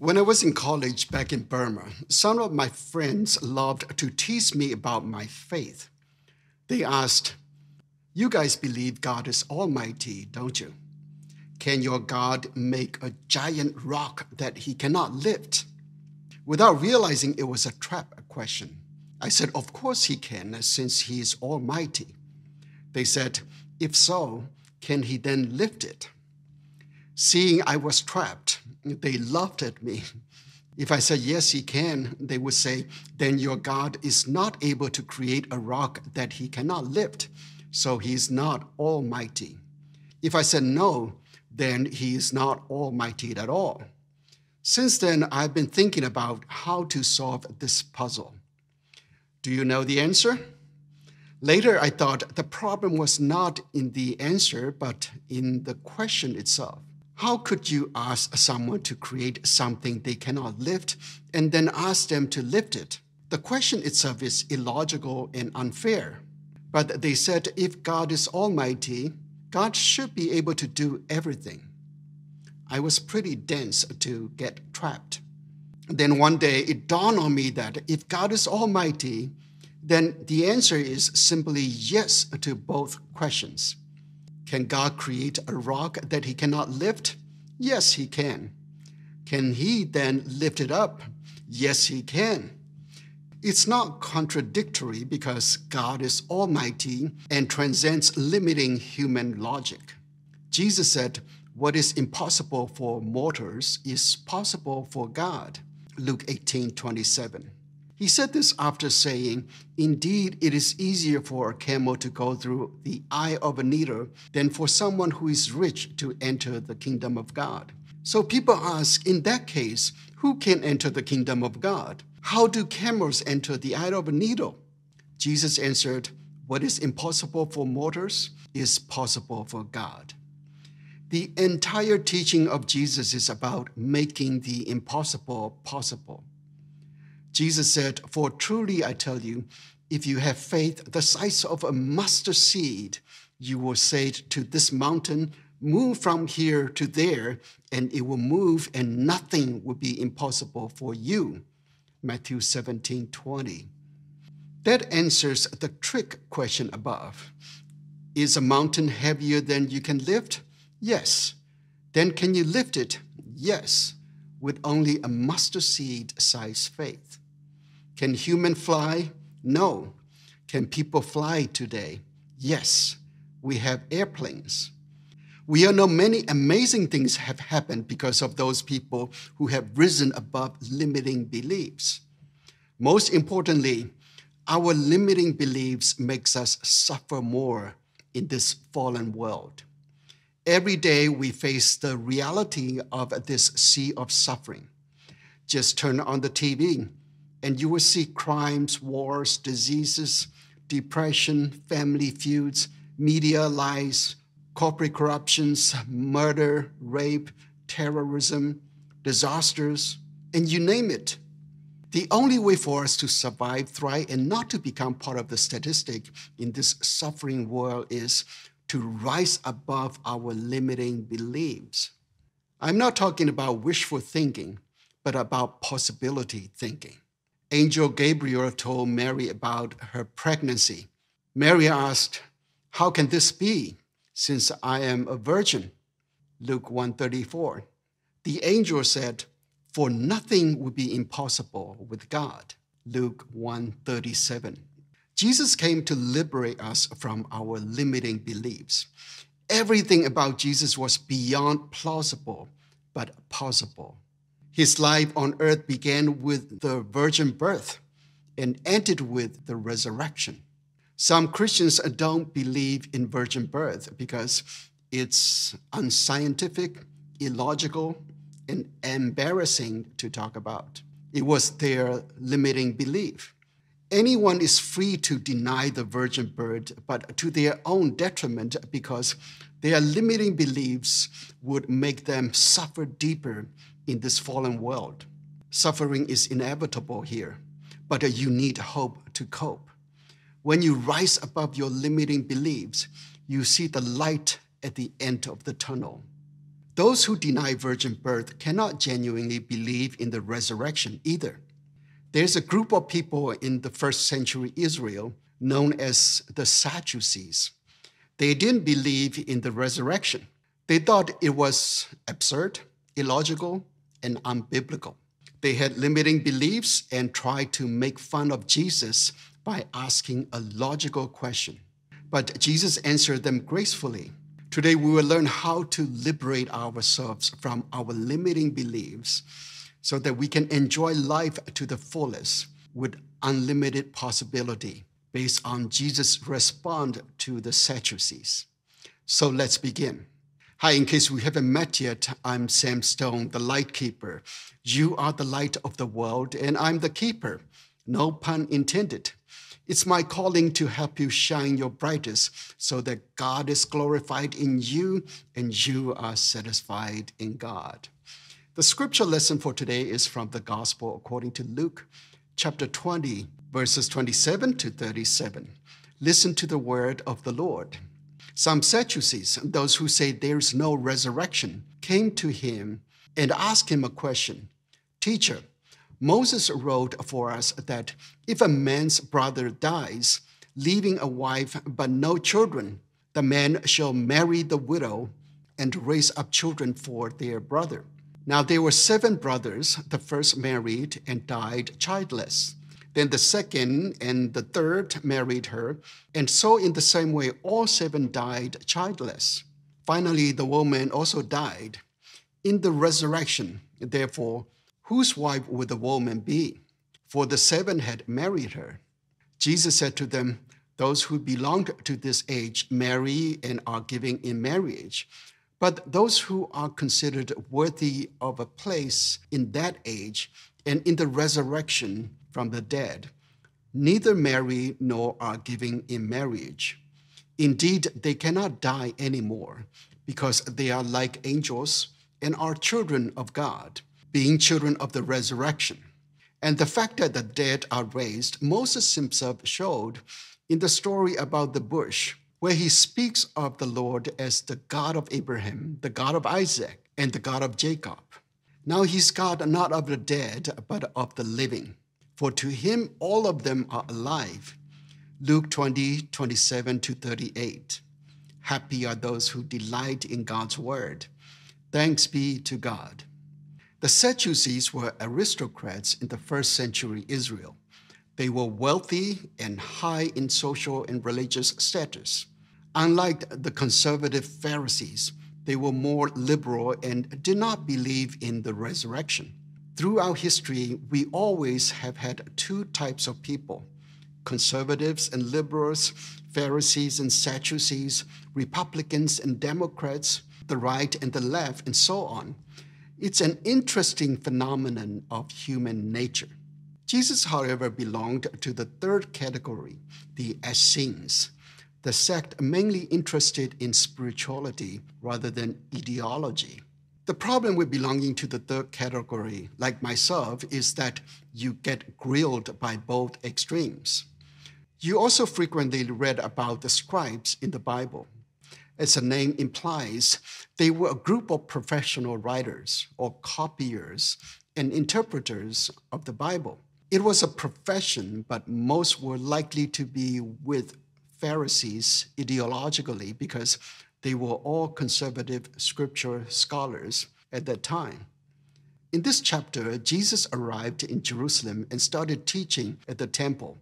When I was in college back in Burma, some of my friends loved to tease me about my faith. They asked, You guys believe God is almighty, don't you? Can your God make a giant rock that he cannot lift? Without realizing it was a trap a question, I said, Of course he can, since he is almighty. They said, If so, can he then lift it? Seeing I was trapped, they laughed at me. If I said, Yes, he can, they would say, Then your God is not able to create a rock that he cannot lift, so he is not almighty. If I said no, then he is not almighty at all. Since then, I've been thinking about how to solve this puzzle. Do you know the answer? Later, I thought the problem was not in the answer, but in the question itself. How could you ask someone to create something they cannot lift and then ask them to lift it? The question itself is illogical and unfair. But they said if God is almighty, God should be able to do everything. I was pretty dense to get trapped. Then one day it dawned on me that if God is almighty, then the answer is simply yes to both questions. Can God create a rock that he cannot lift? Yes, he can. Can he then lift it up? Yes, he can. It's not contradictory because God is almighty and transcends limiting human logic. Jesus said, What is impossible for mortals is possible for God. Luke 18 27. He said this after saying, Indeed, it is easier for a camel to go through the eye of a needle than for someone who is rich to enter the kingdom of God. So people ask, in that case, who can enter the kingdom of God? How do camels enter the eye of a needle? Jesus answered, What is impossible for mortals is possible for God. The entire teaching of Jesus is about making the impossible possible. Jesus said, For truly I tell you, if you have faith the size of a mustard seed, you will say to this mountain, Move from here to there, and it will move, and nothing will be impossible for you. Matthew 17 20. That answers the trick question above. Is a mountain heavier than you can lift? Yes. Then can you lift it? Yes, with only a mustard seed size faith. Can human fly? No. Can people fly today? Yes. We have airplanes. We all know many amazing things have happened because of those people who have risen above limiting beliefs. Most importantly, our limiting beliefs makes us suffer more in this fallen world. Every day we face the reality of this sea of suffering. Just turn on the TV and you will see crimes, wars, diseases, depression, family feuds, media lies, corporate corruptions, murder, rape, terrorism, disasters, and you name it. The only way for us to survive, thrive, and not to become part of the statistic in this suffering world is to rise above our limiting beliefs. I'm not talking about wishful thinking, but about possibility thinking. Angel Gabriel told Mary about her pregnancy. Mary asked, How can this be, since I am a virgin? Luke 134. The angel said, For nothing would be impossible with God. Luke 137. Jesus came to liberate us from our limiting beliefs. Everything about Jesus was beyond plausible, but possible. His life on earth began with the virgin birth and ended with the resurrection. Some Christians don't believe in virgin birth because it's unscientific, illogical, and embarrassing to talk about. It was their limiting belief. Anyone is free to deny the virgin birth, but to their own detriment because their limiting beliefs would make them suffer deeper in this fallen world. Suffering is inevitable here, but you need hope to cope. When you rise above your limiting beliefs, you see the light at the end of the tunnel. Those who deny virgin birth cannot genuinely believe in the resurrection either. There's a group of people in the first century Israel known as the Sadducees. They didn't believe in the resurrection. They thought it was absurd, illogical, and unbiblical. They had limiting beliefs and tried to make fun of Jesus by asking a logical question. But Jesus answered them gracefully. Today, we will learn how to liberate ourselves from our limiting beliefs so that we can enjoy life to the fullest with unlimited possibility based on Jesus' response to the Sadducees. So let's begin. Hi, in case we haven't met yet, I'm Sam Stone, the light keeper. You are the light of the world, and I'm the keeper. No pun intended. It's my calling to help you shine your brightest so that God is glorified in you and you are satisfied in God. The scripture lesson for today is from the Gospel according to Luke chapter 20, verses 27 to 37. Listen to the word of the Lord. Some Sadducees, those who say there's no resurrection, came to him and asked him a question Teacher, Moses wrote for us that if a man's brother dies, leaving a wife but no children, the man shall marry the widow and raise up children for their brother. Now there were seven brothers. The first married and died childless. Then the second and the third married her, and so in the same way all seven died childless. Finally, the woman also died. In the resurrection, therefore, Whose wife would the woman be? For the seven had married her. Jesus said to them, Those who belong to this age marry and are giving in marriage. But those who are considered worthy of a place in that age and in the resurrection from the dead, neither marry nor are giving in marriage. Indeed, they cannot die anymore because they are like angels and are children of God being children of the resurrection. And the fact that the dead are raised, Moses himself showed in the story about the bush, where he speaks of the Lord as the God of Abraham, the God of Isaac, and the God of Jacob. Now he's God not of the dead, but of the living. For to him all of them are alive. Luke 20, 27 to 38. Happy are those who delight in God's word. Thanks be to God. The Sadducees were aristocrats in the first century Israel. They were wealthy and high in social and religious status. Unlike the conservative Pharisees, they were more liberal and did not believe in the resurrection. Throughout history, we always have had two types of people conservatives and liberals, Pharisees and Sadducees, Republicans and Democrats, the right and the left, and so on. It's an interesting phenomenon of human nature. Jesus, however, belonged to the third category, the Essenes, the sect mainly interested in spirituality rather than ideology. The problem with belonging to the third category, like myself, is that you get grilled by both extremes. You also frequently read about the scribes in the Bible as the name implies, they were a group of professional writers or copiers and interpreters of the Bible. It was a profession, but most were likely to be with Pharisees ideologically because they were all conservative scripture scholars at that time. In this chapter, Jesus arrived in Jerusalem and started teaching at the temple.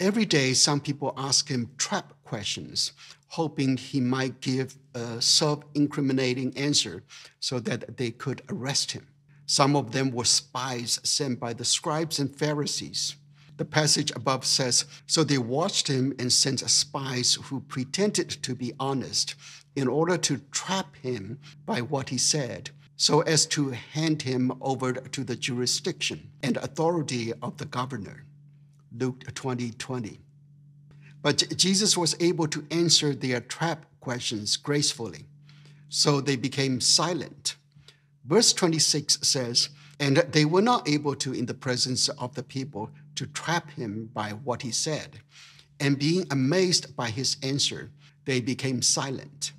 Every day, some people ask him trap questions hoping he might give a self incriminating answer so that they could arrest him. Some of them were spies sent by the scribes and Pharisees. The passage above says So they watched him and sent spies who pretended to be honest in order to trap him by what he said, so as to hand him over to the jurisdiction and authority of the governor. Luke 20 20. But Jesus was able to answer their trap questions gracefully. So they became silent. Verse 26 says, And they were not able to, in the presence of the people, to trap him by what he said. And being amazed by his answer, they became silent.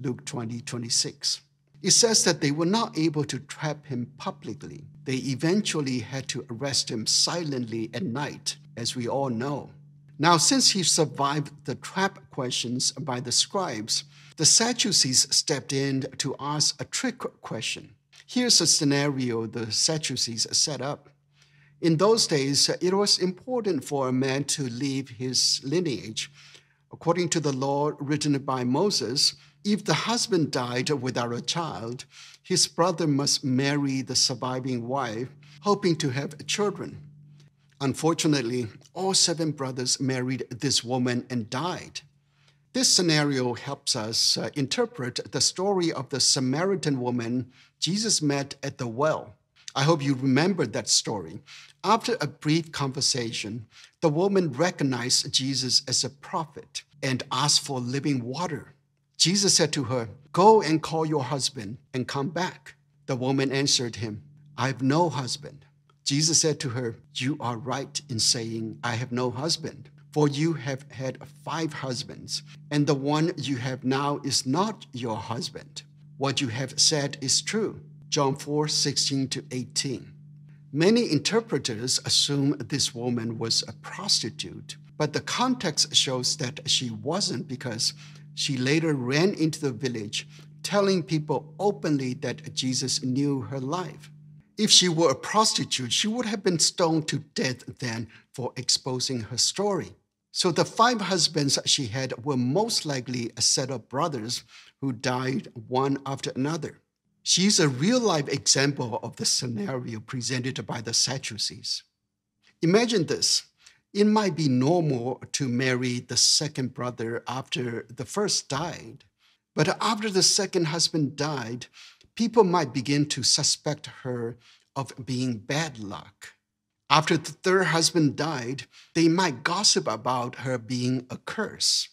Luke 20, 26. It says that they were not able to trap him publicly. They eventually had to arrest him silently at night, as we all know. Now, since he survived the trap questions by the scribes, the Sadducees stepped in to ask a trick question. Here's a scenario the Sadducees set up. In those days, it was important for a man to leave his lineage. According to the law written by Moses, if the husband died without a child, his brother must marry the surviving wife, hoping to have children. Unfortunately, all seven brothers married this woman and died. This scenario helps us uh, interpret the story of the Samaritan woman Jesus met at the well. I hope you remember that story. After a brief conversation, the woman recognized Jesus as a prophet and asked for living water. Jesus said to her, Go and call your husband and come back. The woman answered him, I have no husband. Jesus said to her, You are right in saying, I have no husband, for you have had five husbands, and the one you have now is not your husband. What you have said is true. John 4 16 to 18. Many interpreters assume this woman was a prostitute, but the context shows that she wasn't because she later ran into the village telling people openly that Jesus knew her life. If she were a prostitute, she would have been stoned to death then for exposing her story. So the five husbands she had were most likely a set of brothers who died one after another. She's a real life example of the scenario presented by the Sadducees. Imagine this it might be normal to marry the second brother after the first died, but after the second husband died, people might begin to suspect her of being bad luck. After the third husband died, they might gossip about her being a curse.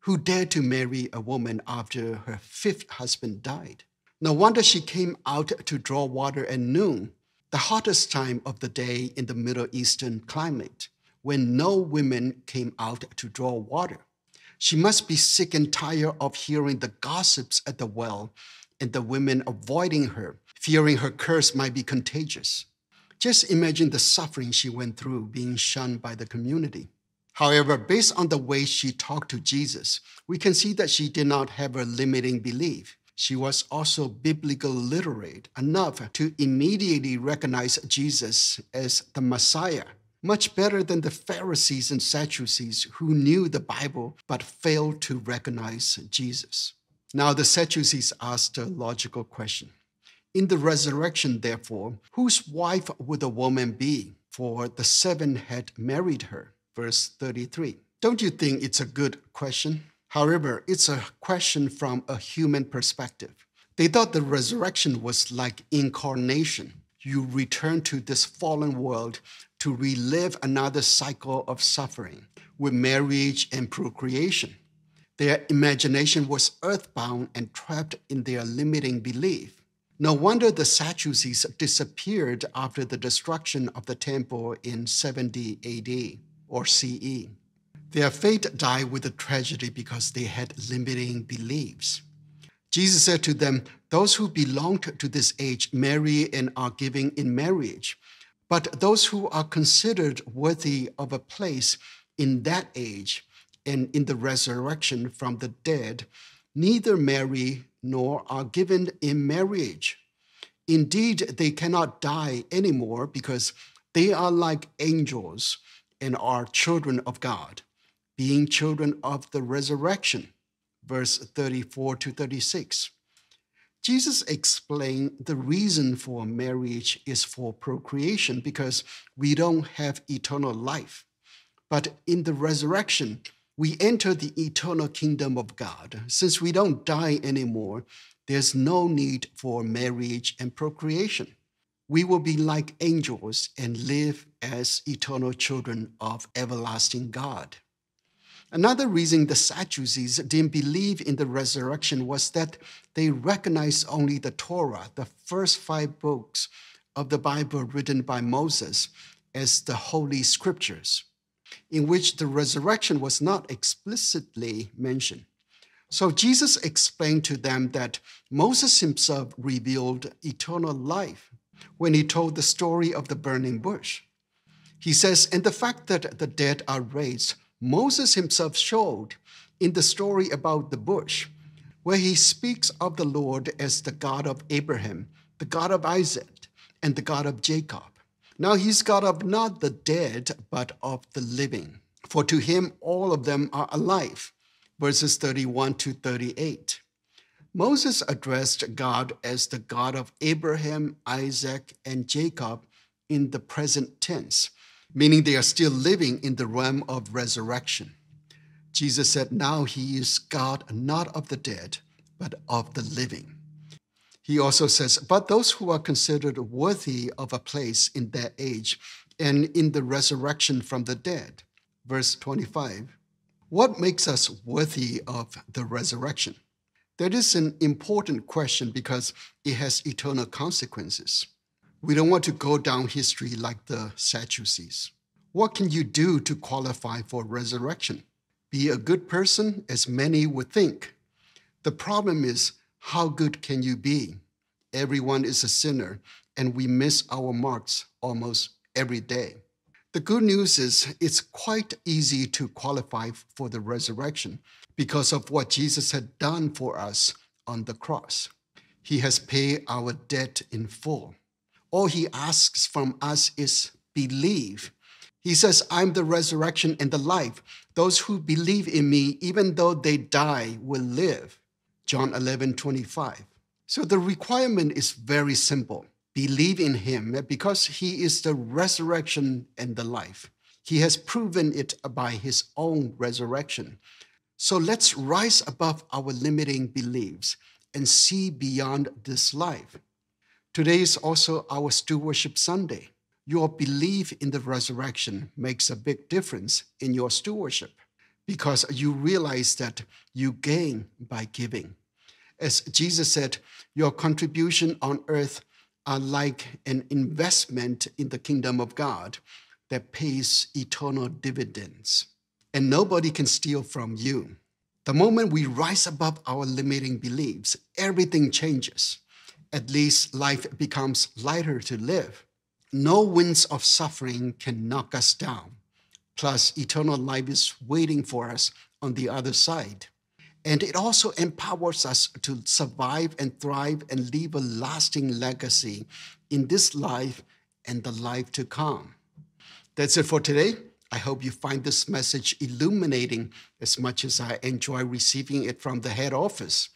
Who dared to marry a woman after her fifth husband died? No wonder she came out to draw water at noon, the hottest time of the day in the Middle Eastern climate, when no women came out to draw water. She must be sick and tired of hearing the gossips at the well and the women avoiding her, fearing her curse might be contagious. Just imagine the suffering she went through being shunned by the community. However, based on the way she talked to Jesus, we can see that she did not have a limiting belief. She was also biblical literate enough to immediately recognize Jesus as the Messiah, much better than the Pharisees and Sadducees who knew the Bible but failed to recognize Jesus. Now, the Sadducees asked a logical question. In the resurrection, therefore, whose wife would the woman be? For the seven had married her. Verse 33. Don't you think it's a good question? However, it's a question from a human perspective. They thought the resurrection was like incarnation. You return to this fallen world to relive another cycle of suffering with marriage and procreation. Their imagination was earthbound and trapped in their limiting belief. No wonder the Sadducees disappeared after the destruction of the temple in 70 AD or CE. Their fate died with a tragedy because they had limiting beliefs. Jesus said to them, Those who belong to this age marry and are giving in marriage, but those who are considered worthy of a place in that age and in the resurrection from the dead neither marry nor are given in marriage. Indeed, they cannot die anymore because they are like angels and are children of God being children of the resurrection. Verse 34 to 36. Jesus explained the reason for marriage is for procreation because we don't have eternal life. But in the resurrection, we enter the eternal kingdom of God. Since we don't die anymore, there's no need for marriage and procreation. We will be like angels and live as eternal children of everlasting God. Another reason the Sadducees didn't believe in the resurrection was that they recognized only the Torah, the first five books of the Bible written by Moses, as the Holy Scriptures, in which the resurrection was not explicitly mentioned. So Jesus explained to them that Moses himself revealed eternal life when he told the story of the burning bush. He says, and the fact that the dead are raised, Moses himself showed in the story about the bush, where he speaks of the Lord as the God of Abraham, the God of Isaac, and the God of Jacob. Now he's God of not the dead, but of the living. For to him all of them are alive. Verses 31 to 38. Moses addressed God as the God of Abraham, Isaac, and Jacob in the present tense, meaning they are still living in the realm of resurrection. Jesus said, Now he is God not of the dead, but of the living. He also says, But those who are considered worthy of a place in that age and in the resurrection from the dead. Verse 25. What makes us worthy of the resurrection? That is an important question because it has eternal consequences. We don't want to go down history like the Sadducees. What can you do to qualify for resurrection? Be a good person, as many would think. The problem is, how good can you be? Everyone is a sinner, and we miss our marks almost every day. The good news is it's quite easy to qualify for the resurrection because of what Jesus had done for us on the cross. He has paid our debt in full. All he asks from us is believe. He says, I'm the resurrection and the life. Those who believe in me, even though they die, will live. John 11, 25. So the requirement is very simple believe in him because he is the resurrection and the life. He has proven it by his own resurrection. So let's rise above our limiting beliefs and see beyond this life. Today is also our Stewardship Sunday. Your belief in the resurrection makes a big difference in your stewardship because you realize that you gain by giving. As Jesus said, your contribution on earth are like an investment in the kingdom of God that pays eternal dividends and nobody can steal from you. The moment we rise above our limiting beliefs, everything changes. At least life becomes lighter to live. No winds of suffering can knock us down. Plus, eternal life is waiting for us on the other side. And it also empowers us to survive and thrive and leave a lasting legacy in this life and the life to come. That's it for today. I hope you find this message illuminating as much as I enjoy receiving it from the head office.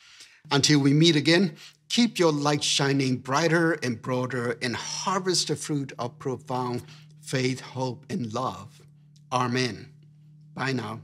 Until we meet again, keep your light shining brighter and broader and harvest the fruit of profound faith, hope, and love. Amen. Bye now.